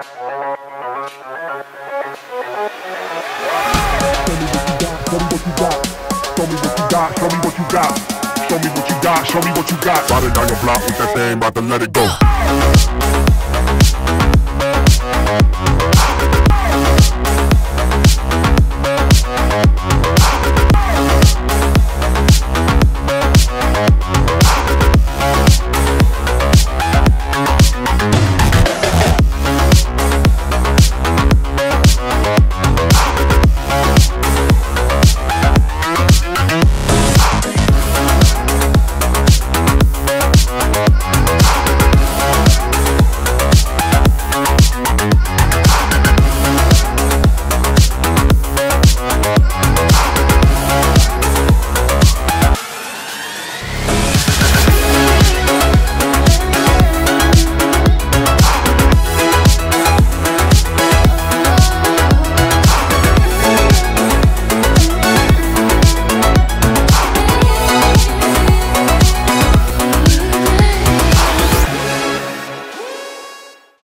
Show me what you got, show me what you got. Show me what you got, show me what you got. Riding down your block with that thing, about to let it go.